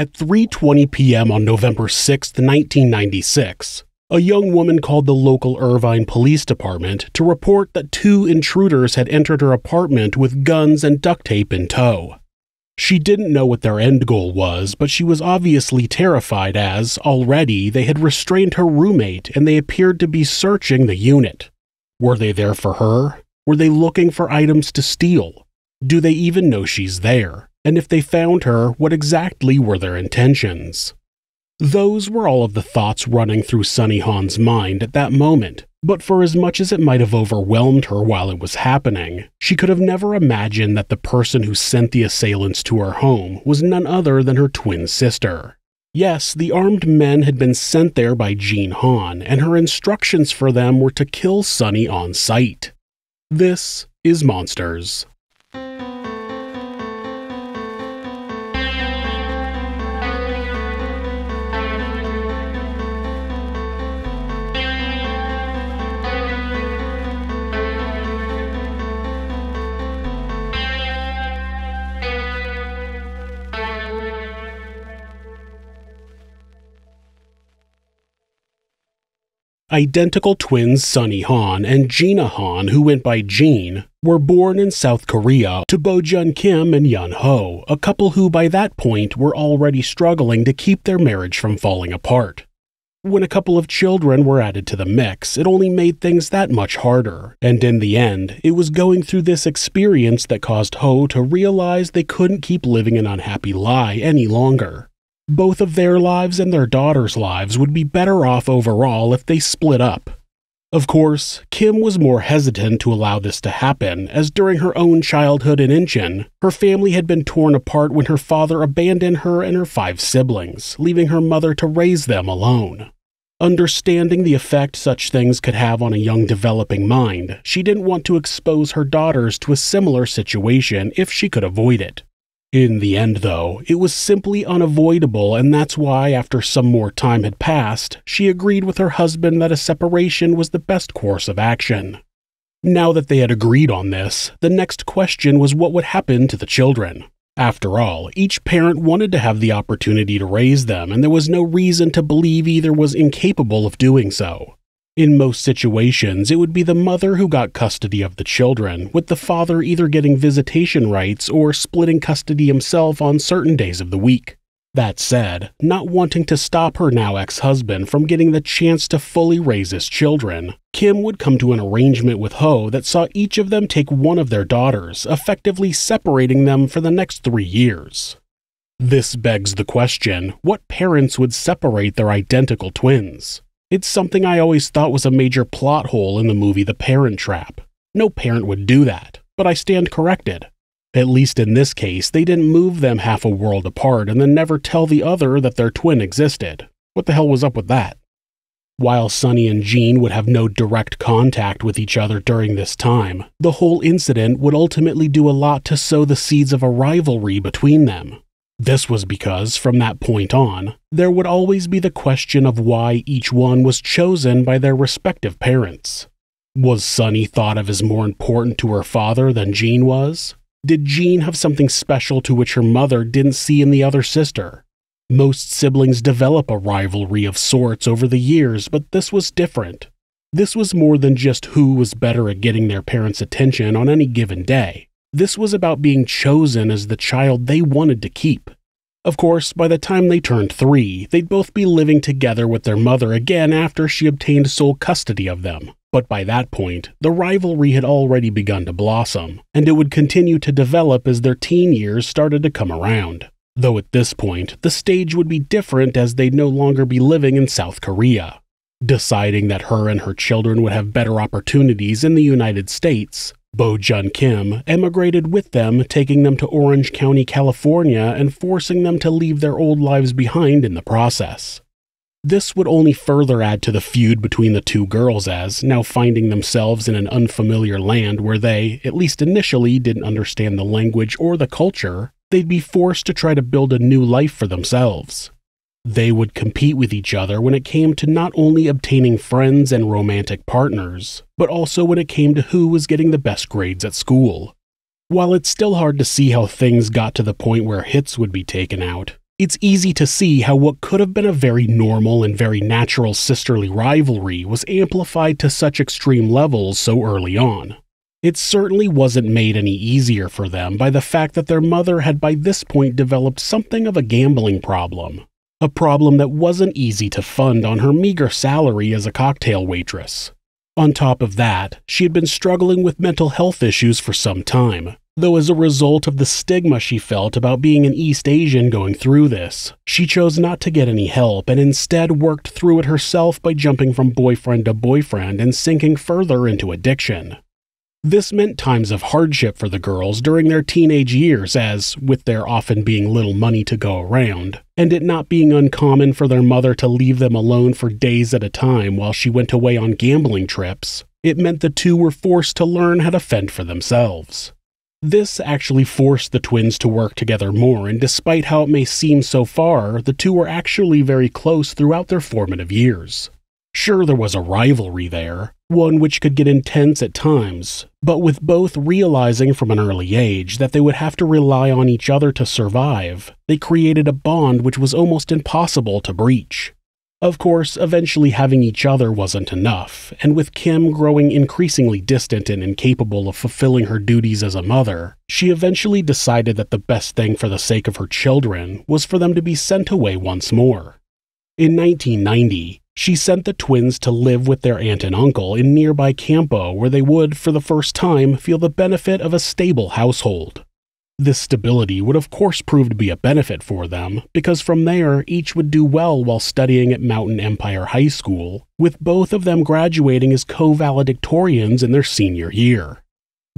At 3:20 p.m. on November 6, 1996, a young woman called the local Irvine Police Department to report that two intruders had entered her apartment with guns and duct tape in tow. She didn't know what their end goal was, but she was obviously terrified as, already, they had restrained her roommate and they appeared to be searching the unit. Were they there for her? Were they looking for items to steal? Do they even know she's there? And if they found her, what exactly were their intentions? Those were all of the thoughts running through Sunny Han's mind at that moment, but for as much as it might have overwhelmed her while it was happening, she could have never imagined that the person who sent the assailants to her home was none other than her twin sister. Yes, the armed men had been sent there by Jean Han, and her instructions for them were to kill Sunny on sight. This is Monsters. Identical twins Sunny Han and Gina Han, who went by Jean, were born in South Korea to Bo Jun Kim and Yun Ho, a couple who by that point were already struggling to keep their marriage from falling apart. When a couple of children were added to the mix, it only made things that much harder, and in the end, it was going through this experience that caused Ho to realize they couldn't keep living an unhappy lie any longer. Both of their lives and their daughters' lives would be better off overall if they split up. Of course, Kim was more hesitant to allow this to happen, as during her own childhood in Incheon, her family had been torn apart when her father abandoned her and her five siblings, leaving her mother to raise them alone. Understanding the effect such things could have on a young developing mind, she didn't want to expose her daughters to a similar situation if she could avoid it. In the end, though, it was simply unavoidable, and that's why, after some more time had passed, she agreed with her husband that a separation was the best course of action. Now that they had agreed on this, the next question was what would happen to the children. After all, each parent wanted to have the opportunity to raise them, and there was no reason to believe either was incapable of doing so. In most situations, it would be the mother who got custody of the children, with the father either getting visitation rights or splitting custody himself on certain days of the week. That said, not wanting to stop her now ex husband from getting the chance to fully raise his children, Kim would come to an arrangement with Ho that saw each of them take one of their daughters, effectively separating them for the next three years. This begs the question what parents would separate their identical twins? It's something I always thought was a major plot hole in the movie The Parent Trap. No parent would do that, but I stand corrected. At least in this case, they didn't move them half a world apart and then never tell the other that their twin existed. What the hell was up with that? While Sunny and Jean would have no direct contact with each other during this time, the whole incident would ultimately do a lot to sow the seeds of a rivalry between them. This was because, from that point on, there would always be the question of why each one was chosen by their respective parents. Was Sunny thought of as more important to her father than Jean was? Did Jean have something special to which her mother didn't see in the other sister? Most siblings develop a rivalry of sorts over the years, but this was different. This was more than just who was better at getting their parents' attention on any given day. This was about being chosen as the child they wanted to keep. Of course, by the time they turned three, they'd both be living together with their mother again after she obtained sole custody of them. But by that point, the rivalry had already begun to blossom, and it would continue to develop as their teen years started to come around. Though at this point, the stage would be different as they'd no longer be living in South Korea. Deciding that her and her children would have better opportunities in the United States, Bo Jun Kim emigrated with them, taking them to Orange County, California, and forcing them to leave their old lives behind in the process. This would only further add to the feud between the two girls, as, now finding themselves in an unfamiliar land where they, at least initially, didn't understand the language or the culture, they'd be forced to try to build a new life for themselves. They would compete with each other when it came to not only obtaining friends and romantic partners, but also when it came to who was getting the best grades at school. While it's still hard to see how things got to the point where hits would be taken out, It's easy to see how what could have been a very normal and very natural sisterly rivalry was amplified to such extreme levels so early on. It certainly wasn't made any easier for them by the fact that their mother had by this point developed something of a gambling problem, a problem that wasn't easy to fund on her meager salary as a cocktail waitress. On top of that, she had been struggling with mental health issues for some time, though as a result of the stigma she felt about being an East Asian going through this, she chose not to get any help and instead worked through it herself by jumping from boyfriend to boyfriend and sinking further into addiction. This meant times of hardship for the girls during their teenage years, as, with there often being little money to go around, and it not being uncommon for their mother to leave them alone for days at a time while she went away on gambling trips, it meant the two were forced to learn how to fend for themselves. This actually forced the twins to work together more, and despite how it may seem so far, the two were actually very close throughout their formative years. Sure, there was a rivalry there, one which could get intense at times, but with both realizing from an early age that they would have to rely on each other to survive, they created a bond which was almost impossible to breach. Of course, eventually having each other wasn't enough, and with Kim growing increasingly distant and incapable of fulfilling her duties as a mother, she eventually decided that the best thing for the sake of her children was for them to be sent away once more. In 1990, she sent the twins to live with their aunt and uncle in nearby Campo, where they would, for the first time, feel the benefit of a stable household. This stability would of course prove to be a benefit for them, because from there each would do well while studying at Mountain Empire High School, with both of them graduating as co valedictorians in their senior year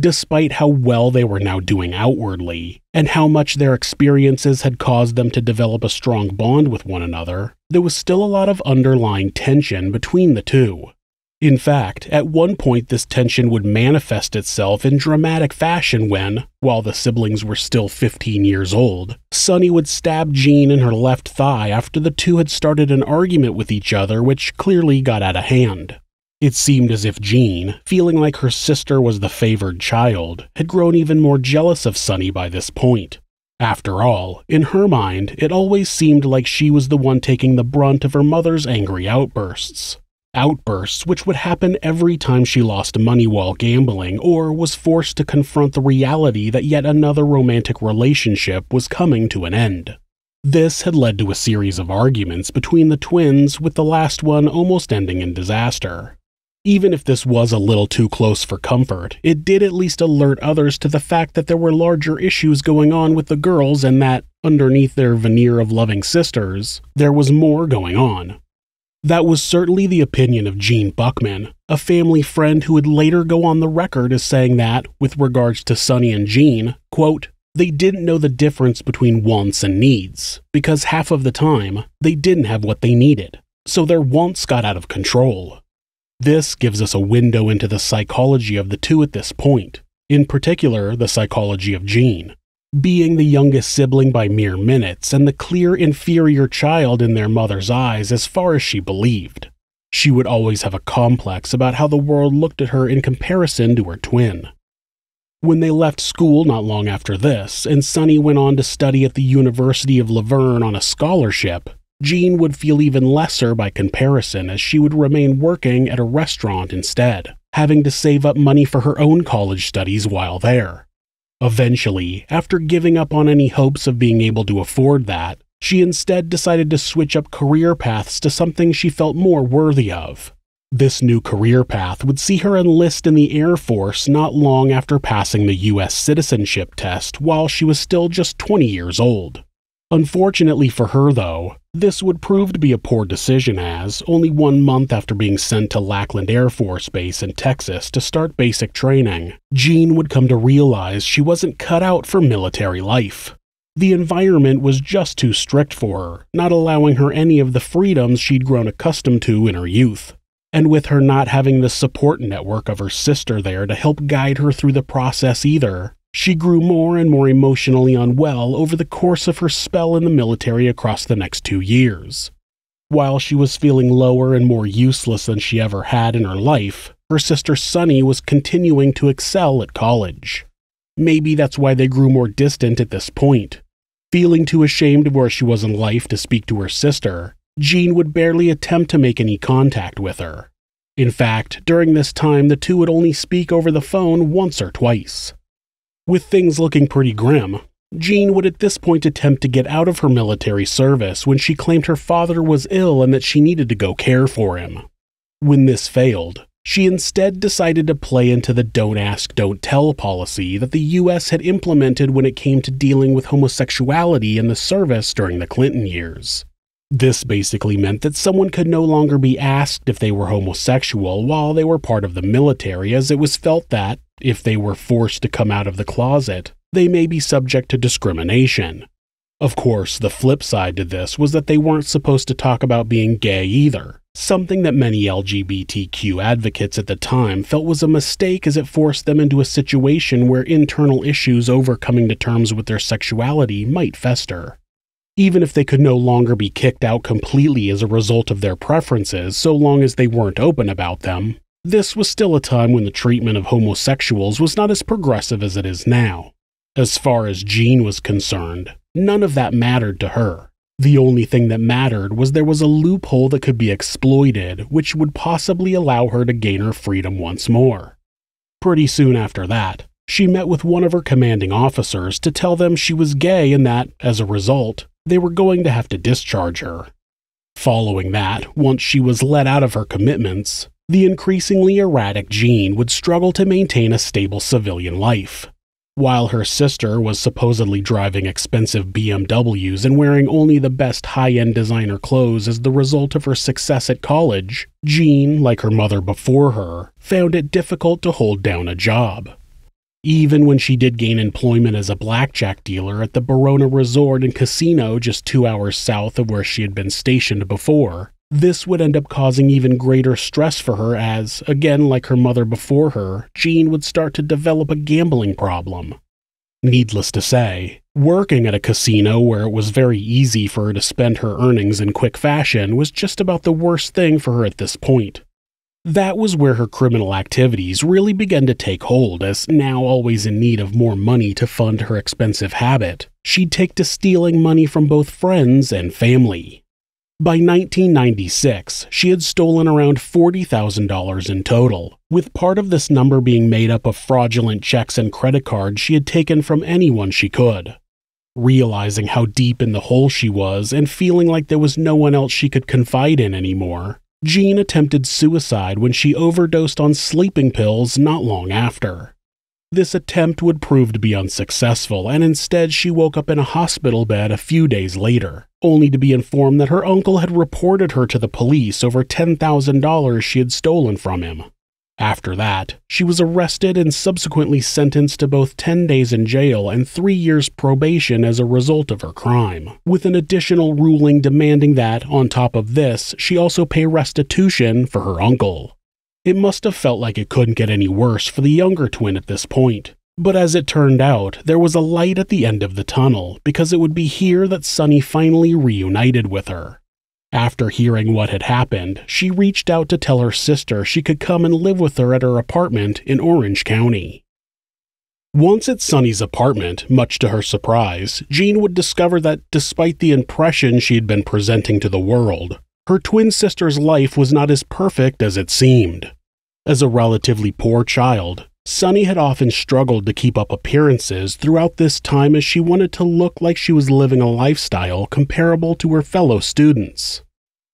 despite how well they were now doing outwardly, and how much their experiences had caused them to develop a strong bond with one another, there was still a lot of underlying tension between the two. In fact, at one point this tension would manifest itself in dramatic fashion when, while the siblings were still 15 years old, Sunny would stab Jean in her left thigh after the two had started an argument with each other which clearly got out of hand. It seemed as if Jean, feeling like her sister was the favored child, had grown even more jealous of Sunny by this point. After all, in her mind, it always seemed like she was the one taking the brunt of her mother's angry outbursts. Outbursts which would happen every time she lost money while gambling or was forced to confront the reality that yet another romantic relationship was coming to an end. This had led to a series of arguments between the twins, with the last one almost ending in disaster. Even if this was a little too close for comfort, it did at least alert others to the fact that there were larger issues going on with the girls and that, underneath their veneer of loving sisters, there was more going on. That was certainly the opinion of Jean Buckman, a family friend who would later go on the record as saying that, with regards to Sunny and Jean, quote, they didn't know the difference between wants and needs, because half of the time, they didn't have what they needed. So their wants got out of control, this gives us a window into the psychology of the two at this point, in particular, the psychology of Jean. Being the youngest sibling by mere minutes and the clear inferior child in their mother's eyes as far as she believed. She would always have a complex about how the world looked at her in comparison to her twin. When they left school not long after this, and Sunny went on to study at the University of La Verne on a scholarship, Jean would feel even lesser by comparison as she would remain working at a restaurant instead, having to save up money for her own college studies while there. Eventually, after giving up on any hopes of being able to afford that, she instead decided to switch up career paths to something she felt more worthy of. This new career path would see her enlist in the Air Force not long after passing the U.S. citizenship test while she was still just 20 years old. Unfortunately for her, though, this would prove to be a poor decision as, only one month after being sent to Lackland Air Force Base in Texas to start basic training, Jean would come to realize she wasn't cut out for military life. The environment was just too strict for her, not allowing her any of the freedoms she'd grown accustomed to in her youth. And with her not having the support network of her sister there to help guide her through the process either, she grew more and more emotionally unwell over the course of her spell in the military across the next two years. While she was feeling lower and more useless than she ever had in her life, her sister Sunny was continuing to excel at college. Maybe that's why they grew more distant at this point. Feeling too ashamed of where she was in life to speak to her sister, Jean would barely attempt to make any contact with her. In fact, during this time, the two would only speak over the phone once or twice. With things looking pretty grim, Jean would at this point attempt to get out of her military service when she claimed her father was ill and that she needed to go care for him. When this failed, she instead decided to play into the don't ask, don't tell policy that the US had implemented when it came to dealing with homosexuality in the service during the Clinton years. This basically meant that someone could no longer be asked if they were homosexual while they were part of the military, as it was felt that, if they were forced to come out of the closet, they may be subject to discrimination. Of course, the flip side to this was that they weren't supposed to talk about being gay either, something that many LGBTQ advocates at the time felt was a mistake as it forced them into a situation where internal issues over coming to terms with their sexuality might fester even if they could no longer be kicked out completely as a result of their preferences so long as they weren't open about them. This was still a time when the treatment of homosexuals was not as progressive as it is now. As far as Jean was concerned, none of that mattered to her. The only thing that mattered was there was a loophole that could be exploited, which would possibly allow her to gain her freedom once more. Pretty soon after that, she met with one of her commanding officers to tell them she was gay and that, as a result, they were going to have to discharge her. Following that, once she was let out of her commitments, the increasingly erratic Jean would struggle to maintain a stable civilian life. While her sister was supposedly driving expensive BMWs and wearing only the best high end designer clothes as the result of her success at college, Jean, like her mother before her, found it difficult to hold down a job. Even when she did gain employment as a blackjack dealer at the Barona Resort and Casino just two hours south of where she had been stationed before, this would end up causing even greater stress for her as, again like her mother before her, Jean would start to develop a gambling problem. Needless to say, working at a casino where it was very easy for her to spend her earnings in quick fashion was just about the worst thing for her at this point. That was where her criminal activities really began to take hold, as now always in need of more money to fund her expensive habit. She'd take to stealing money from both friends and family. By 1996, she had stolen around $40,000 in total, with part of this number being made up of fraudulent checks and credit cards she had taken from anyone she could. Realizing how deep in the hole she was and feeling like there was no one else she could confide in anymore, Jean attempted suicide when she overdosed on sleeping pills not long after. This attempt would prove to be unsuccessful, and instead she woke up in a hospital bed a few days later, only to be informed that her uncle had reported her to the police over $10,000 she had stolen from him. After that, she was arrested and subsequently sentenced to both 10 days in jail and 3 years probation as a result of her crime, with an additional ruling demanding that, on top of this, she also pay restitution for her uncle. It must have felt like it couldn't get any worse for the younger twin at this point. But as it turned out, there was a light at the end of the tunnel because it would be here that Sunny finally reunited with her. After hearing what had happened, she reached out to tell her sister she could come and live with her at her apartment in Orange County. Once at Sunny's apartment, much to her surprise, Jean would discover that despite the impression she had been presenting to the world, her twin sister's life was not as perfect as it seemed. As a relatively poor child, Sunny had often struggled to keep up appearances throughout this time as she wanted to look like she was living a lifestyle comparable to her fellow students.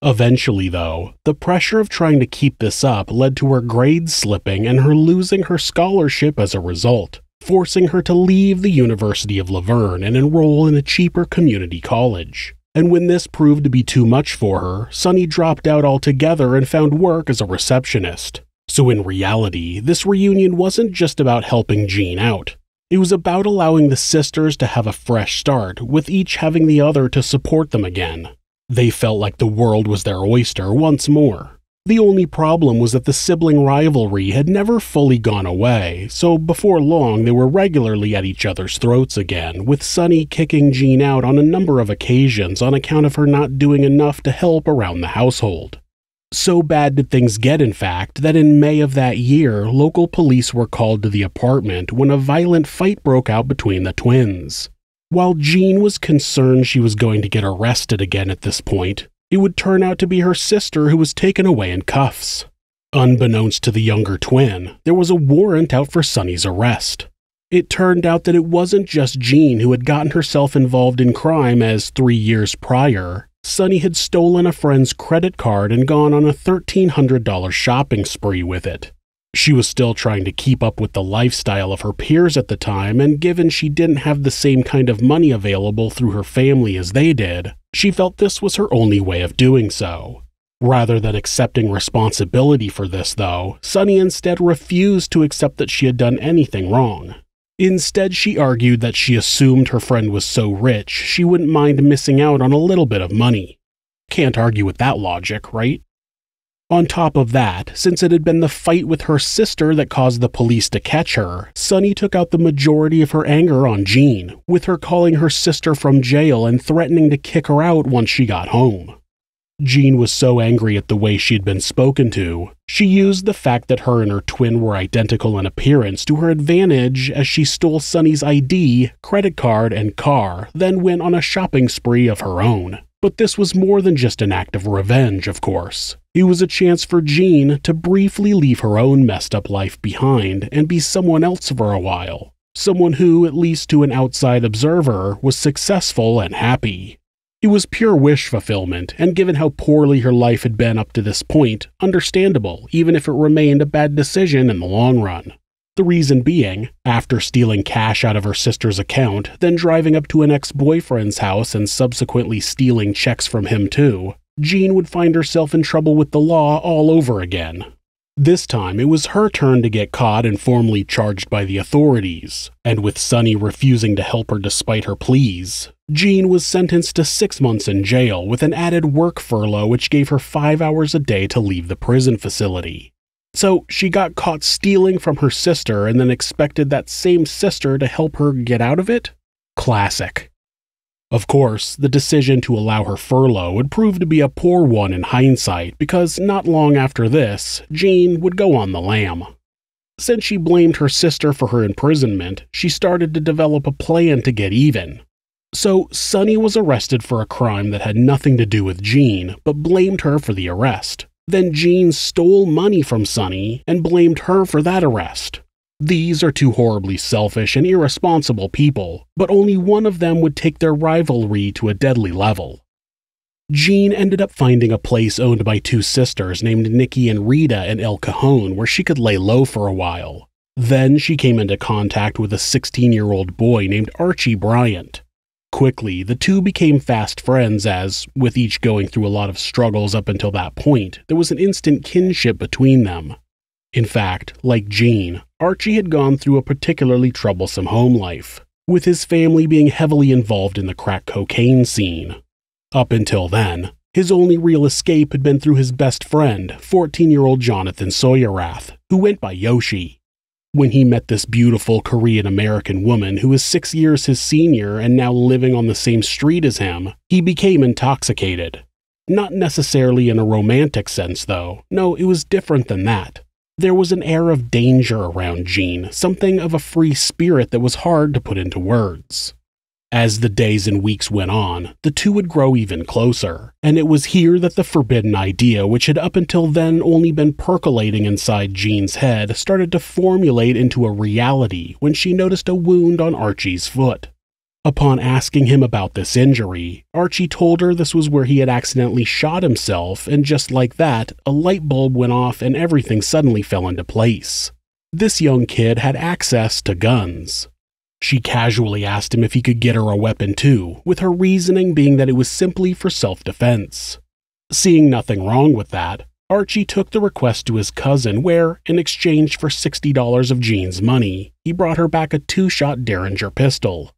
Eventually, though, the pressure of trying to keep this up led to her grades slipping and her losing her scholarship as a result, forcing her to leave the University of La Verne and enroll in a cheaper community college. And when this proved to be too much for her, Sunny dropped out altogether and found work as a receptionist. So, in reality, this reunion wasn't just about helping Jean out. It was about allowing the sisters to have a fresh start, with each having the other to support them again. They felt like the world was their oyster once more. The only problem was that the sibling rivalry had never fully gone away, so before long they were regularly at each other's throats again, with Sunny kicking Jean out on a number of occasions on account of her not doing enough to help around the household. So bad did things get, in fact, that in May of that year, local police were called to the apartment when a violent fight broke out between the twins. While Jean was concerned she was going to get arrested again at this point, it would turn out to be her sister who was taken away in cuffs. Unbeknownst to the younger twin, there was a warrant out for Sunny's arrest. It turned out that it wasn't just Jean who had gotten herself involved in crime, as three years prior, Sunny had stolen a friend's credit card and gone on a $1,300 shopping spree with it. She was still trying to keep up with the lifestyle of her peers at the time, and given she didn't have the same kind of money available through her family as they did, she felt this was her only way of doing so. Rather than accepting responsibility for this, though, Sunny instead refused to accept that she had done anything wrong. Instead, she argued that she assumed her friend was so rich she wouldn't mind missing out on a little bit of money. Can't argue with that logic, right? On top of that, since it had been the fight with her sister that caused the police to catch her, Sunny took out the majority of her anger on Jean, with her calling her sister from jail and threatening to kick her out once she got home. Jean was so angry at the way she had been spoken to, she used the fact that her and her twin were identical in appearance to her advantage as she stole Sunny's ID, credit card, and car, then went on a shopping spree of her own. But this was more than just an act of revenge, of course. It was a chance for Jean to briefly leave her own messed up life behind and be someone else for a while. Someone who, at least to an outside observer, was successful and happy. It was pure wish fulfillment, and given how poorly her life had been up to this point, understandable, even if it remained a bad decision in the long run. The reason being, after stealing cash out of her sister's account, then driving up to an ex boyfriend's house and subsequently stealing checks from him too, Jean would find herself in trouble with the law all over again. This time, it was her turn to get caught and formally charged by the authorities, and with Sunny refusing to help her despite her pleas, Jean was sentenced to six months in jail with an added work furlough which gave her five hours a day to leave the prison facility. So she got caught stealing from her sister and then expected that same sister to help her get out of it? Classic. Of course, the decision to allow her furlough would prove to be a poor one in hindsight because not long after this, Jean would go on the lam. Since she blamed her sister for her imprisonment, she started to develop a plan to get even. So, Sunny was arrested for a crime that had nothing to do with Jean, but blamed her for the arrest. Then Jean stole money from Sunny and blamed her for that arrest. These are two horribly selfish and irresponsible people, but only one of them would take their rivalry to a deadly level. Jean ended up finding a place owned by two sisters named Nikki and Rita in El Cajon where she could lay low for a while. Then she came into contact with a 16 year old boy named Archie Bryant. Quickly, the two became fast friends as, with each going through a lot of struggles up until that point, there was an instant kinship between them. In fact, like Jean, Archie had gone through a particularly troublesome home life, with his family being heavily involved in the crack cocaine scene. Up until then, his only real escape had been through his best friend, 14 year old Jonathan Sawyerath, who went by Yoshi. When he met this beautiful Korean American woman who was six years his senior and now living on the same street as him, he became intoxicated. Not necessarily in a romantic sense, though. No, it was different than that. There was an air of danger around Jean, something of a free spirit that was hard to put into words. As the days and weeks went on, the two would grow even closer, and it was here that the forbidden idea, which had up until then only been percolating inside Jean's head, started to formulate into a reality when she noticed a wound on Archie's foot. Upon asking him about this injury, Archie told her this was where he had accidentally shot himself, and just like that, a light bulb went off and everything suddenly fell into place. This young kid had access to guns. She casually asked him if he could get her a weapon too, with her reasoning being that it was simply for self defense. Seeing nothing wrong with that, Archie took the request to his cousin, where, in exchange for $60 of Jean's money, he brought her back a two shot Derringer pistol.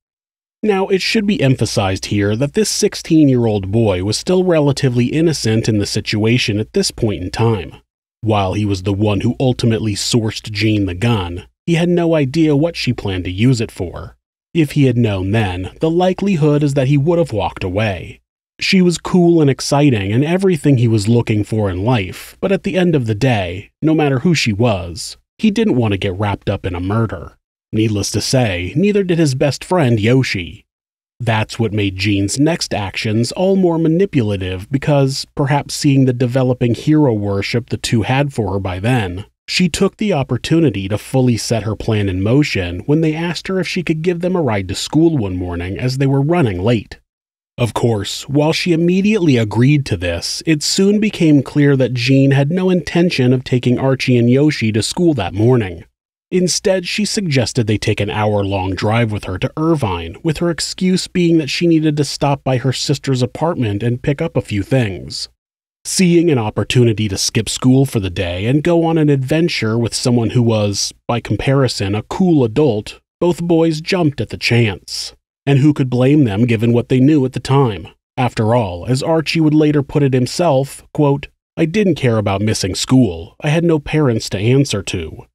Now, it should be emphasized here that this 16 year old boy was still relatively innocent in the situation at this point in time. While he was the one who ultimately sourced Jean the gun, he had no idea what she planned to use it for. If he had known then, the likelihood is that he would have walked away. She was cool and exciting and everything he was looking for in life, but at the end of the day, no matter who she was, he didn't want to get wrapped up in a murder. Needless to say, neither did his best friend Yoshi. That's what made Jean's next actions all more manipulative because, perhaps seeing the developing hero worship the two had for her by then, she took the opportunity to fully set her plan in motion when they asked her if she could give them a ride to school one morning as they were running late. Of course, while she immediately agreed to this, it soon became clear that Jean had no intention of taking Archie and Yoshi to school that morning. Instead, she suggested they take an hour long drive with her to Irvine, with her excuse being that she needed to stop by her sister's apartment and pick up a few things. Seeing an opportunity to skip school for the day and go on an adventure with someone who was, by comparison, a cool adult, both boys jumped at the chance. And who could blame them given what they knew at the time? After all, as Archie would later put it himself, quote, I didn't care about missing school. I had no parents to answer to.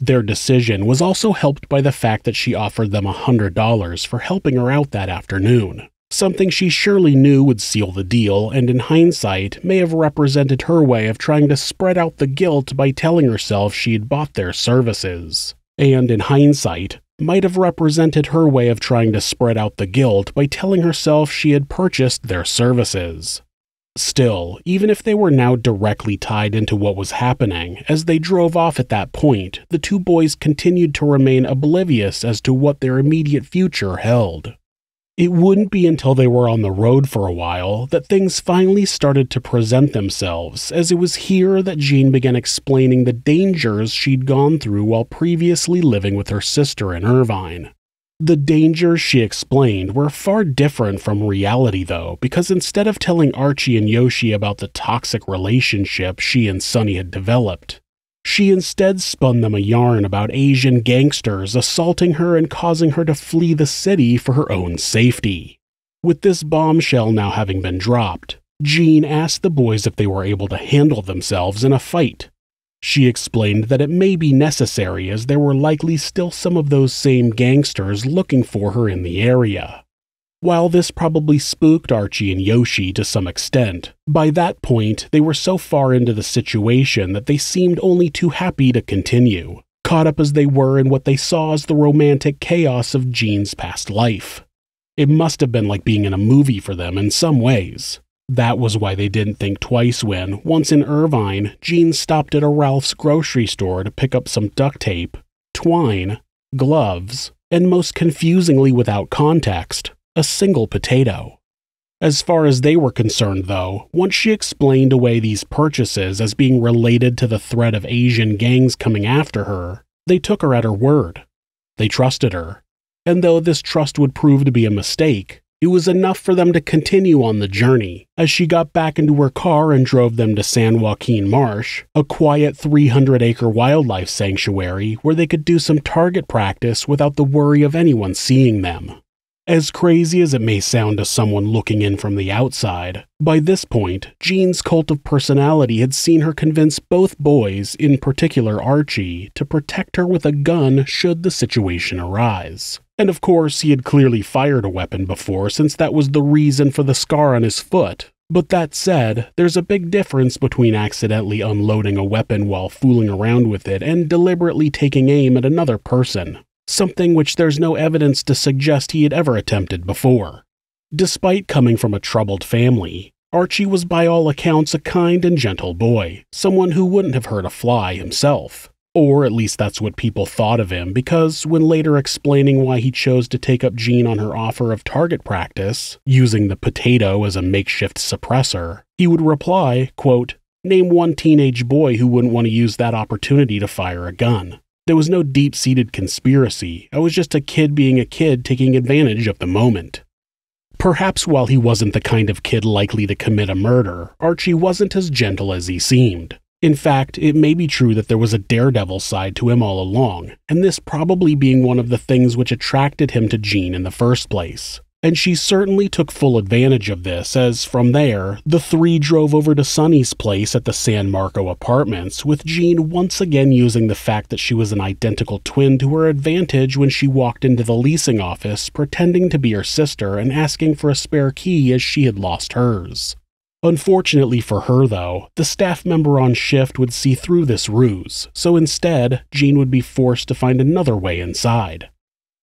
Their decision was also helped by the fact that she offered them a $100 for helping her out that afternoon something she surely knew would seal the deal, and in hindsight may have represented her way of trying to spread out the guilt by telling herself she had bought their services. And in hindsight, might have represented her way of trying to spread out the guilt by telling herself she had purchased their services. Still, even if they were now directly tied into what was happening, as they drove off at that point, the two boys continued to remain oblivious as to what their immediate future held. It wouldn't be until they were on the road for a while that things finally started to present themselves, as it was here that Jean began explaining the dangers she'd gone through while previously living with her sister in Irvine. The dangers she explained were far different from reality, though, because instead of telling Archie and Yoshi about the toxic relationship she and Sunny had developed, she instead spun them a yarn about Asian gangsters assaulting her and causing her to flee the city for her own safety. With this bombshell now having been dropped, Jean asked the boys if they were able to handle themselves in a fight. She explained that it may be necessary as there were likely still some of those same gangsters looking for her in the area. While this probably spooked Archie and Yoshi to some extent, by that point they were so far into the situation that they seemed only too happy to continue, caught up as they were in what they saw as the romantic chaos of Jean's past life. It must have been like being in a movie for them in some ways. That was why they didn't think twice when, once in Irvine, Jean stopped at a Ralph's grocery store to pick up some duct tape, twine, gloves, and most confusingly without context, a single potato. As far as they were concerned, though, once she explained away these purchases as being related to the threat of Asian gangs coming after her, they took her at her word. They trusted her. And though this trust would prove to be a mistake, it was enough for them to continue on the journey as she got back into her car and drove them to San Joaquin Marsh, a quiet 300 acre wildlife sanctuary where they could do some target practice without the worry of anyone seeing them. As crazy as it may sound to someone looking in from the outside, by this point, Jean's cult of personality had seen her convince both boys, in particular Archie, to protect her with a gun should the situation arise. And of course, he had clearly fired a weapon before, since that was the reason for the scar on his foot. But that said, there's a big difference between accidentally unloading a weapon while fooling around with it and deliberately taking aim at another person something which there's no evidence to suggest he had ever attempted before. Despite coming from a troubled family, Archie was by all accounts a kind and gentle boy, someone who wouldn't have hurt a fly himself. Or at least that's what people thought of him, because when later explaining why he chose to take up Jean on her offer of target practice, using the potato as a makeshift suppressor, he would reply, quote, Name one teenage boy who wouldn't want to use that opportunity to fire a gun. There was no deep seated conspiracy. I was just a kid being a kid taking advantage of the moment. Perhaps while he wasn't the kind of kid likely to commit a murder, Archie wasn't as gentle as he seemed. In fact, it may be true that there was a daredevil side to him all along, and this probably being one of the things which attracted him to Jean in the first place and she certainly took full advantage of this, as from there, the three drove over to Sunny's place at the San Marco apartments, with Jean once again using the fact that she was an identical twin to her advantage when she walked into the leasing office, pretending to be her sister and asking for a spare key as she had lost hers. Unfortunately for her, though, the staff member on shift would see through this ruse, so instead, Jean would be forced to find another way inside.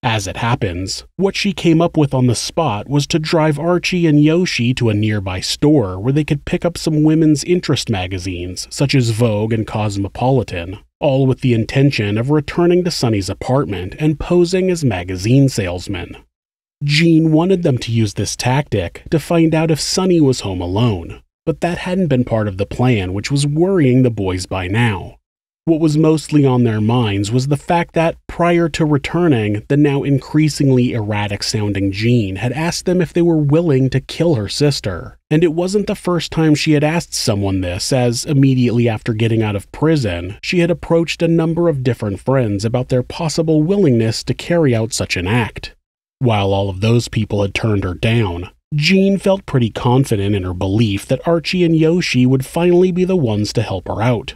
As it happens, what she came up with on the spot was to drive Archie and Yoshi to a nearby store where they could pick up some women's interest magazines, such as Vogue and Cosmopolitan, all with the intention of returning to Sunny's apartment and posing as magazine salesmen. Jean wanted them to use this tactic to find out if Sunny was home alone, but that hadn't been part of the plan, which was worrying the boys by now. What was mostly on their minds was the fact that, prior to returning, the now increasingly erratic sounding Jean had asked them if they were willing to kill her sister. And it wasn't the first time she had asked someone this, as immediately after getting out of prison, she had approached a number of different friends about their possible willingness to carry out such an act. While all of those people had turned her down, Jean felt pretty confident in her belief that Archie and Yoshi would finally be the ones to help her out.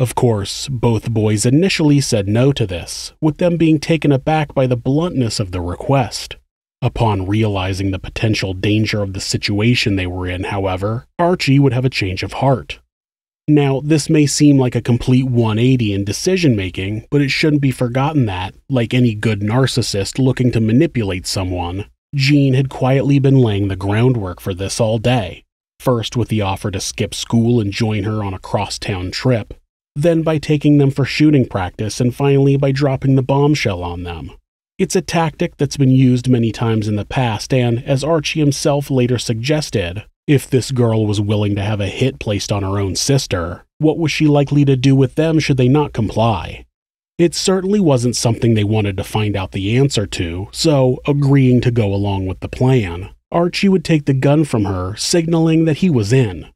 Of course, both boys initially said no to this, with them being taken aback by the bluntness of the request. Upon realizing the potential danger of the situation they were in, however, Archie would have a change of heart. Now, this may seem like a complete 180 in decision making, but it shouldn't be forgotten that, like any good narcissist looking to manipulate someone, Jean had quietly been laying the groundwork for this all day. First with the offer to skip school and join her on a crosstown trip, then by taking them for shooting practice, and finally by dropping the bombshell on them. It's a tactic that's been used many times in the past, and as Archie himself later suggested, if this girl was willing to have a hit placed on her own sister, what was she likely to do with them should they not comply? It certainly wasn't something they wanted to find out the answer to, so, agreeing to go along with the plan, Archie would take the gun from her, signaling that he was in.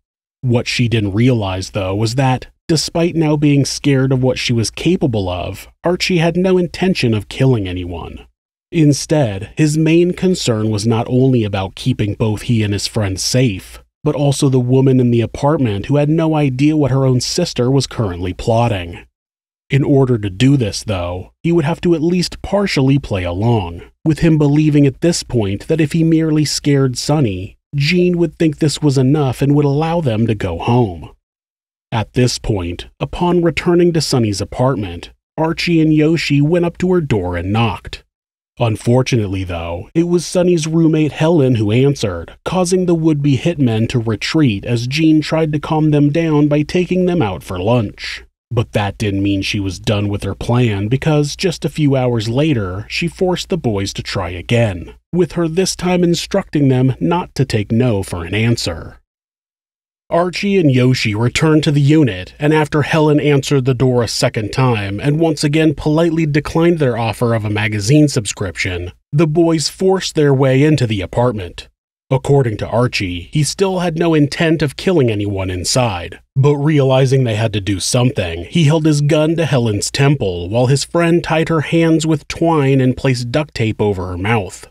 What she didn't realize, though, was that, Despite now being scared of what she was capable of, Archie had no intention of killing anyone. Instead, his main concern was not only about keeping both he and his friend safe, but also the woman in the apartment who had no idea what her own sister was currently plotting. In order to do this, though, he would have to at least partially play along, with him believing at this point that if he merely scared Sunny, Jean would think this was enough and would allow them to go home. At this point, upon returning to Sunny's apartment, Archie and Yoshi went up to her door and knocked. Unfortunately, though, it was Sunny's roommate Helen who answered, causing the would be hitmen to retreat as Jean tried to calm them down by taking them out for lunch. But that didn't mean she was done with her plan because just a few hours later, she forced the boys to try again, with her this time instructing them not to take no for an answer. Archie and Yoshi returned to the unit, and after Helen answered the door a second time and once again politely declined their offer of a magazine subscription, the boys forced their way into the apartment. According to Archie, he still had no intent of killing anyone inside, but realizing they had to do something, he held his gun to Helen's temple while his friend tied her hands with twine and placed duct tape over her mouth.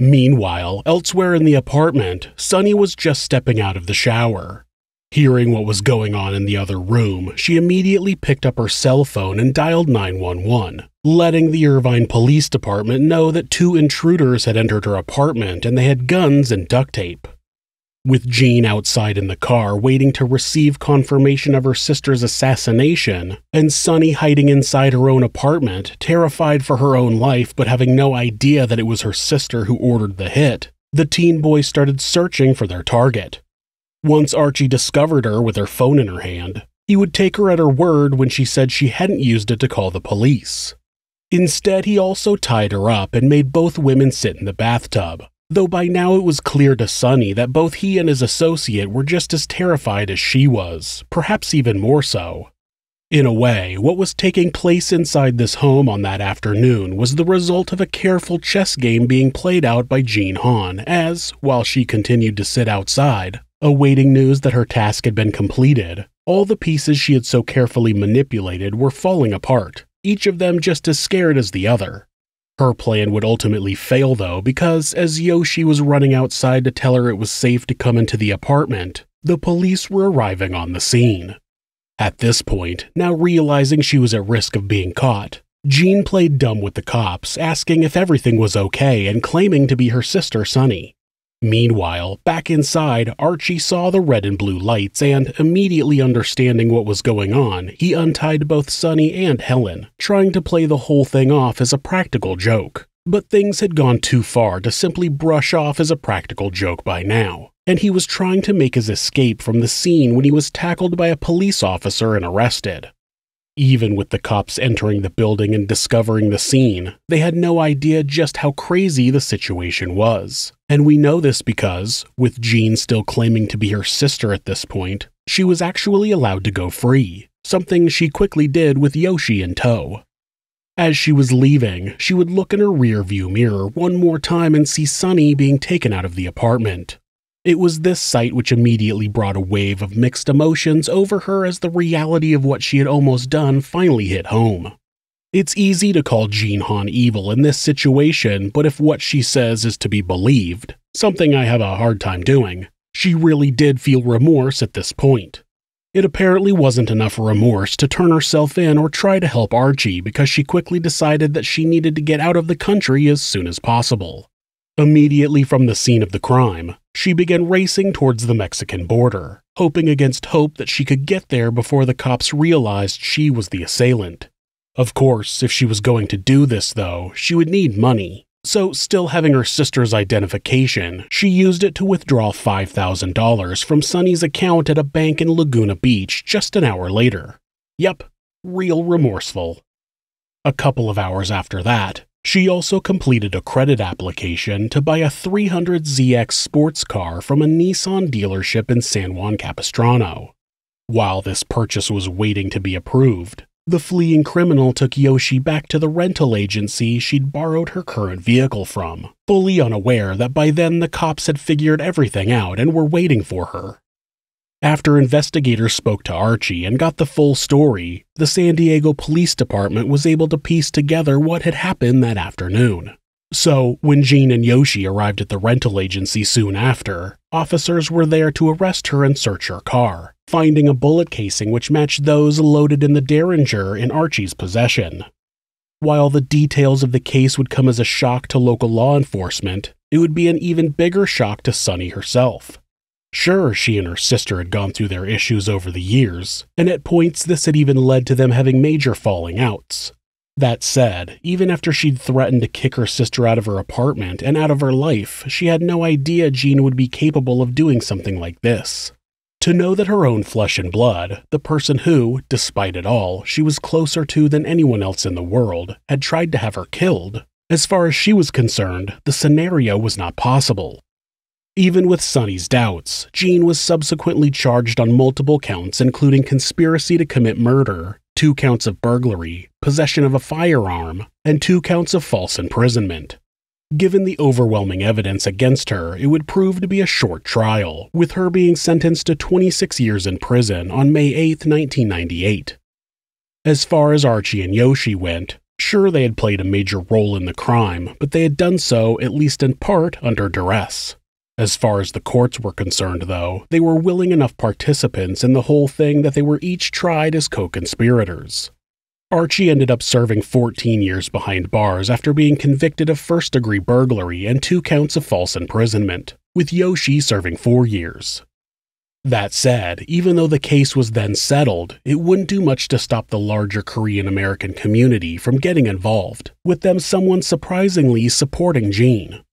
Meanwhile, elsewhere in the apartment, Sunny was just stepping out of the shower. Hearing what was going on in the other room, she immediately picked up her cell phone and dialed 911, letting the Irvine Police Department know that two intruders had entered her apartment and they had guns and duct tape. With Jean outside in the car waiting to receive confirmation of her sister's assassination, and Sunny hiding inside her own apartment, terrified for her own life but having no idea that it was her sister who ordered the hit, the teen boys started searching for their target. Once Archie discovered her with her phone in her hand, he would take her at her word when she said she hadn't used it to call the police. Instead, he also tied her up and made both women sit in the bathtub, though by now it was clear to Sunny that both he and his associate were just as terrified as she was, perhaps even more so. In a way, what was taking place inside this home on that afternoon was the result of a careful chess game being played out by Jean Han, as, while she continued to sit outside, awaiting news that her task had been completed, all the pieces she had so carefully manipulated were falling apart, each of them just as scared as the other. Her plan would ultimately fail, though, because as Yoshi was running outside to tell her it was safe to come into the apartment, the police were arriving on the scene. At this point, now realizing she was at risk of being caught, Jean played dumb with the cops, asking if everything was okay and claiming to be her sister Sunny. Meanwhile, back inside, Archie saw the red and blue lights and, immediately understanding what was going on, he untied both Sunny and Helen, trying to play the whole thing off as a practical joke. But things had gone too far to simply brush off as a practical joke by now, and he was trying to make his escape from the scene when he was tackled by a police officer and arrested. Even with the cops entering the building and discovering the scene, they had no idea just how crazy the situation was. And we know this because, with Jean still claiming to be her sister at this point, she was actually allowed to go free, something she quickly did with Yoshi in tow. As she was leaving, she would look in her rearview mirror one more time and see Sunny being taken out of the apartment. It was this sight which immediately brought a wave of mixed emotions over her as the reality of what she had almost done finally hit home. It's easy to call Jean Han evil in this situation, but if what she says is to be believed, something I have a hard time doing, she really did feel remorse at this point. It apparently wasn't enough remorse to turn herself in or try to help Archie because she quickly decided that she needed to get out of the country as soon as possible. Immediately from the scene of the crime, she began racing towards the Mexican border, hoping against hope that she could get there before the cops realized she was the assailant. Of course, if she was going to do this, though, she would need money. So, still having her sister's identification, she used it to withdraw $5,000 from Sunny's account at a bank in Laguna Beach just an hour later. Yep, real remorseful. A couple of hours after that, she also completed a credit application to buy a 300ZX sports car from a Nissan dealership in San Juan Capistrano. While this purchase was waiting to be approved, the fleeing criminal took Yoshi back to the rental agency she'd borrowed her current vehicle from, fully unaware that by then the cops had figured everything out and were waiting for her. After investigators spoke to Archie and got the full story, the San Diego Police Department was able to piece together what had happened that afternoon. So, when Jean and Yoshi arrived at the rental agency soon after, officers were there to arrest her and search her car, finding a bullet casing which matched those loaded in the Derringer in Archie's possession. While the details of the case would come as a shock to local law enforcement, it would be an even bigger shock to Sunny herself. Sure, she and her sister had gone through their issues over the years, and at points this had even led to them having major falling outs. That said, even after she'd threatened to kick her sister out of her apartment and out of her life, she had no idea Jean would be capable of doing something like this. To know that her own flesh and blood, the person who, despite it all, she was closer to than anyone else in the world, had tried to have her killed, as far as she was concerned, the scenario was not possible. Even with Sunny's doubts, Jean was subsequently charged on multiple counts, including conspiracy to commit murder, two counts of burglary, possession of a firearm, and two counts of false imprisonment. Given the overwhelming evidence against her, it would prove to be a short trial, with her being sentenced to 26 years in prison on May 8, 1998. As far as Archie and Yoshi went, sure they had played a major role in the crime, but they had done so, at least in part, under duress. As far as the courts were concerned, though, they were willing enough participants in the whole thing that they were each tried as co conspirators. Archie ended up serving 14 years behind bars after being convicted of first degree burglary and two counts of false imprisonment, with Yoshi serving four years. That said, even though the case was then settled, it wouldn't do much to stop the larger Korean American community from getting involved, with them someone surprisingly supporting Jean.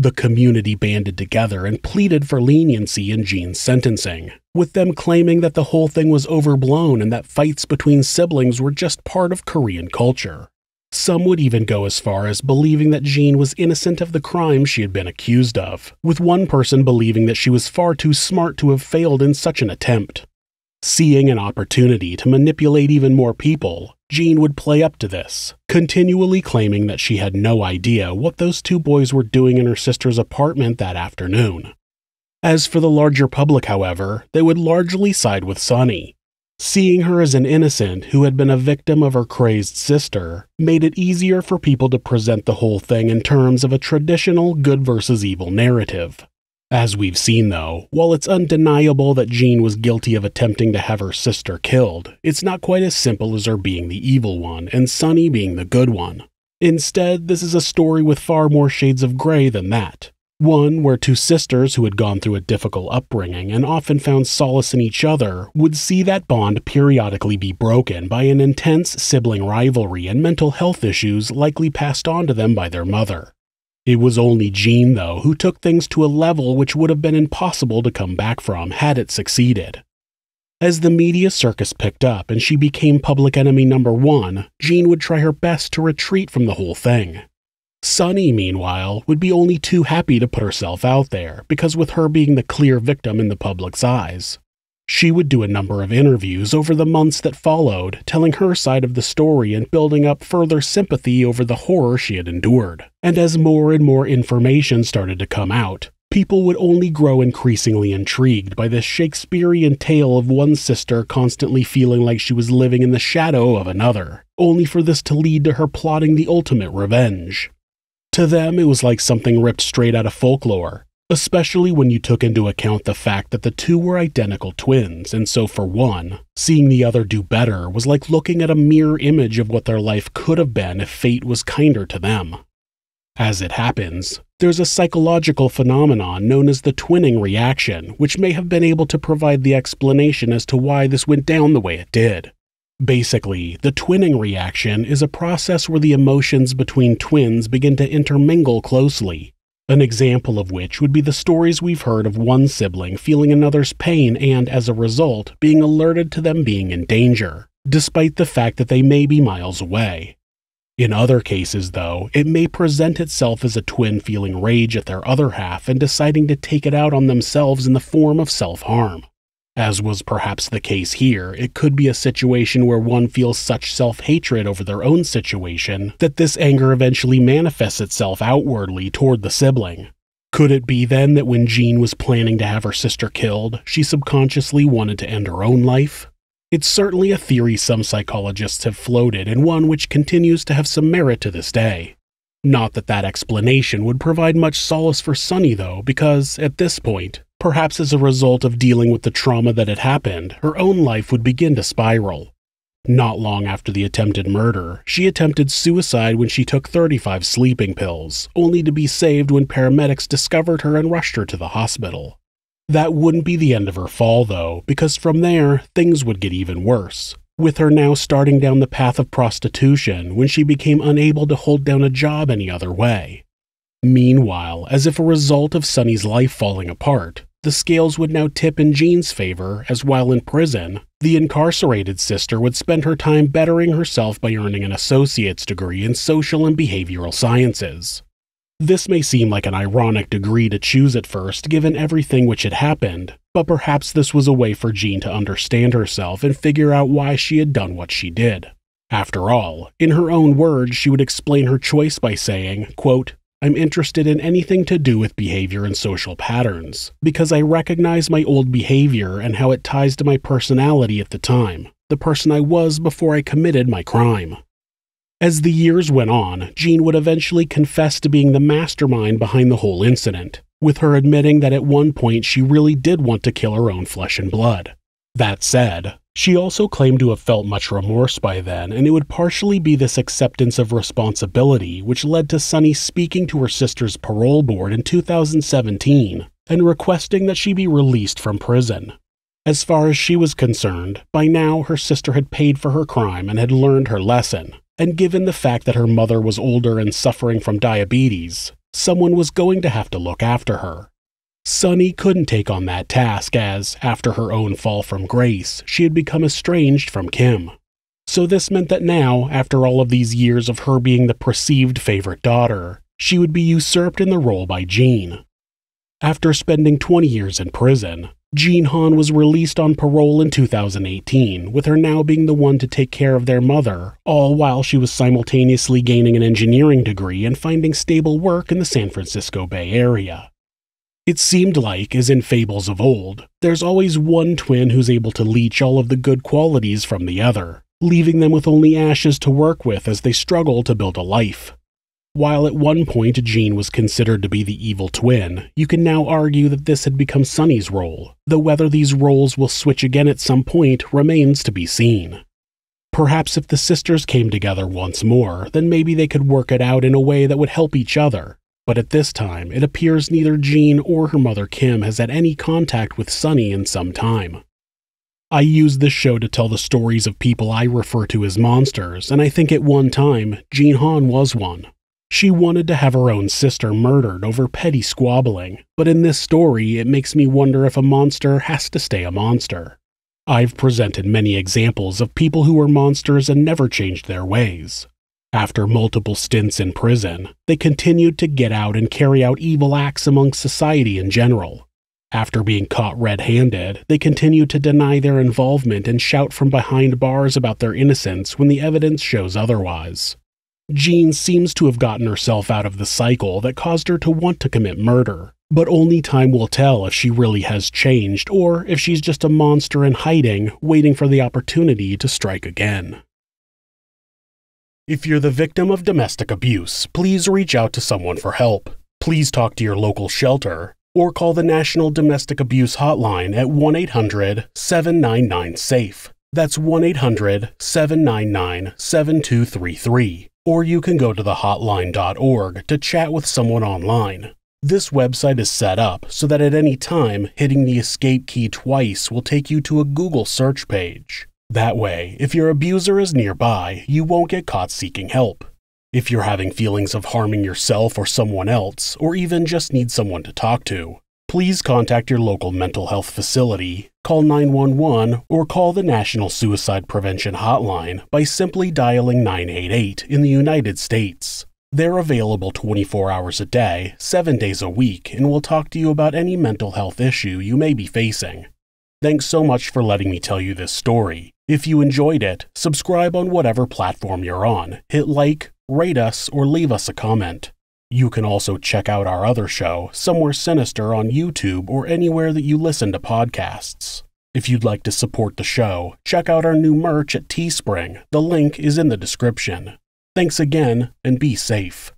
The community banded together and pleaded for leniency in Jean's sentencing, with them claiming that the whole thing was overblown and that fights between siblings were just part of Korean culture. Some would even go as far as believing that Jean was innocent of the crime she had been accused of, with one person believing that she was far too smart to have failed in such an attempt. Seeing an opportunity to manipulate even more people, Jean would play up to this, continually claiming that she had no idea what those two boys were doing in her sister's apartment that afternoon. As for the larger public, however, they would largely side with Sunny. Seeing her as an innocent who had been a victim of her crazed sister made it easier for people to present the whole thing in terms of a traditional good versus evil narrative. As we've seen, though, while it's undeniable that Jean was guilty of attempting to have her sister killed, it's not quite as simple as her being the evil one and Sunny being the good one. Instead, this is a story with far more shades of gray than that. One where two sisters who had gone through a difficult upbringing and often found solace in each other would see that bond periodically be broken by an intense sibling rivalry and mental health issues likely passed on to them by their mother. It was only Jean, though, who took things to a level which would have been impossible to come back from had it succeeded. As the media circus picked up and she became public enemy number one, Jean would try her best to retreat from the whole thing. Sunny, meanwhile, would be only too happy to put herself out there, because with her being the clear victim in the public's eyes. She would do a number of interviews over the months that followed, telling her side of the story and building up further sympathy over the horror she had endured. And as more and more information started to come out, people would only grow increasingly intrigued by this Shakespearean tale of one sister constantly feeling like she was living in the shadow of another, only for this to lead to her plotting the ultimate revenge. To them, it was like something ripped straight out of folklore, especially when you took into account the fact that the two were identical twins, and so for one, seeing the other do better was like looking at a mirror image of what their life could have been if fate was kinder to them. As it happens, there's a psychological phenomenon known as the twinning reaction, which may have been able to provide the explanation as to why this went down the way it did. Basically, the twinning reaction is a process where the emotions between twins begin to intermingle closely. An example of which would be the stories we've heard of one sibling feeling another's pain and, as a result, being alerted to them being in danger, despite the fact that they may be miles away. In other cases, though, it may present itself as a twin feeling rage at their other half and deciding to take it out on themselves in the form of self harm. As was perhaps the case here, it could be a situation where one feels such self hatred over their own situation that this anger eventually manifests itself outwardly toward the sibling. Could it be then that when Jean was planning to have her sister killed, she subconsciously wanted to end her own life? It's certainly a theory some psychologists have floated, and one which continues to have some merit to this day. Not that that explanation would provide much solace for Sunny, though, because, at this point, Perhaps as a result of dealing with the trauma that had happened, her own life would begin to spiral. Not long after the attempted murder, she attempted suicide when she took 35 sleeping pills, only to be saved when paramedics discovered her and rushed her to the hospital. That wouldn't be the end of her fall, though, because from there, things would get even worse, with her now starting down the path of prostitution when she became unable to hold down a job any other way. Meanwhile, as if a result of Sunny's life falling apart, the scales would now tip in Jean's favor, as while in prison, the incarcerated sister would spend her time bettering herself by earning an associate's degree in social and behavioral sciences. This may seem like an ironic degree to choose at first, given everything which had happened, but perhaps this was a way for Jean to understand herself and figure out why she had done what she did. After all, in her own words, she would explain her choice by saying, quote, I'm interested in anything to do with behavior and social patterns, because I recognize my old behavior and how it ties to my personality at the time, the person I was before I committed my crime. As the years went on, Jean would eventually confess to being the mastermind behind the whole incident, with her admitting that at one point she really did want to kill her own flesh and blood. That said, she also claimed to have felt much remorse by then, and it would partially be this acceptance of responsibility which led to Sunny speaking to her sister's parole board in 2017 and requesting that she be released from prison. As far as she was concerned, by now her sister had paid for her crime and had learned her lesson, and given the fact that her mother was older and suffering from diabetes, someone was going to have to look after her. Sunny couldn't take on that task as, after her own fall from grace, she had become estranged from Kim. So this meant that now, after all of these years of her being the perceived favorite daughter, she would be usurped in the role by Jean. After spending 20 years in prison, Jean Han was released on parole in 2018, with her now being the one to take care of their mother, all while she was simultaneously gaining an engineering degree and finding stable work in the San Francisco Bay Area. It seemed like, as in fables of old, there's always one twin who's able to leech all of the good qualities from the other, leaving them with only ashes to work with as they struggle to build a life. While at one point Jean was considered to be the evil twin, you can now argue that this had become Sunny's role, though whether these roles will switch again at some point remains to be seen. Perhaps if the sisters came together once more, then maybe they could work it out in a way that would help each other, but at this time it appears neither Jean or her mother Kim has had any contact with Sunny in some time. I use this show to tell the stories of people I refer to as monsters, and I think at one time, Jean Han was one. She wanted to have her own sister murdered over petty squabbling, but in this story, it makes me wonder if a monster has to stay a monster. I've presented many examples of people who were monsters and never changed their ways. After multiple stints in prison, they continued to get out and carry out evil acts among society in general. After being caught red handed, they continued to deny their involvement and shout from behind bars about their innocence when the evidence shows otherwise. Jean seems to have gotten herself out of the cycle that caused her to want to commit murder, but only time will tell if she really has changed or if she's just a monster in hiding, waiting for the opportunity to strike again. If you're the victim of domestic abuse, please reach out to someone for help. Please talk to your local shelter or call the National Domestic Abuse Hotline at 1 800 799 SAFE. That's 1 800 799 7233 or you can go to thehotline.org to chat with someone online. This website is set up so that at any time, hitting the escape key twice will take you to a Google search page. That way, if your abuser is nearby, you won't get caught seeking help. If you're having feelings of harming yourself or someone else, or even just need someone to talk to, please contact your local mental health facility, call 911, or call the National Suicide Prevention Hotline by simply dialing 988 in the United States. They're available 24 hours a day, 7 days a week, and will talk to you about any mental health issue you may be facing. Thanks so much for letting me tell you this story. If you enjoyed it, subscribe on whatever platform you're on, hit like, rate us, or leave us a comment. You can also check out our other show, Somewhere Sinister, on YouTube or anywhere that you listen to podcasts. If you'd like to support the show, check out our new merch at Teespring. The link is in the description. Thanks again, and be safe.